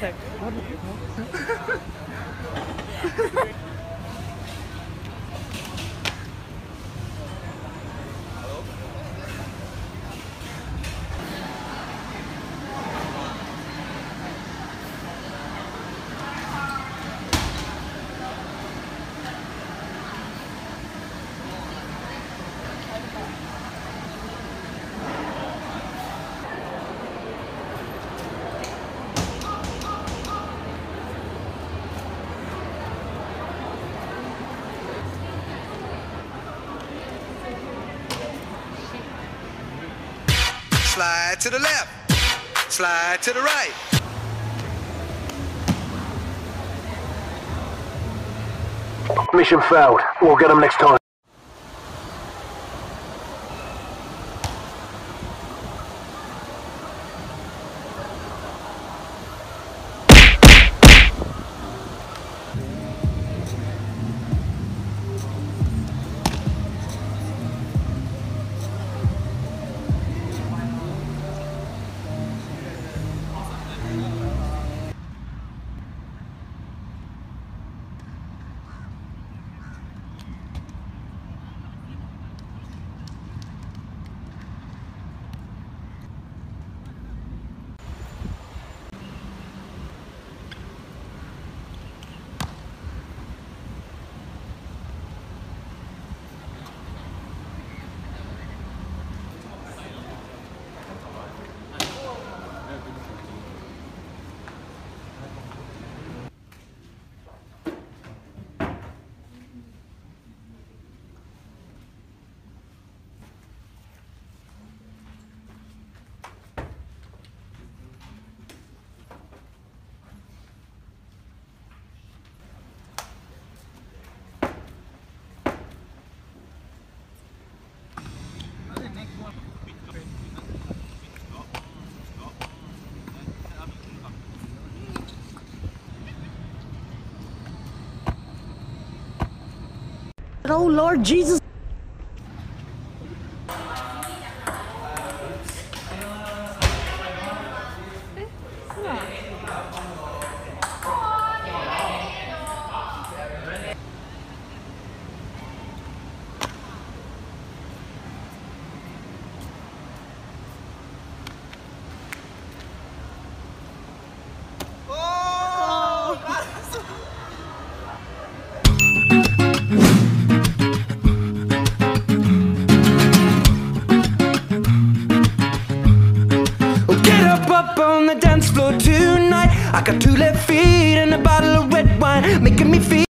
sec. Slide to the left. Slide to the right. Mission failed. We'll get them next time. Oh Lord Jesus. Up on the dance floor tonight. I got two left feet and a bottle of red wine, making me feel.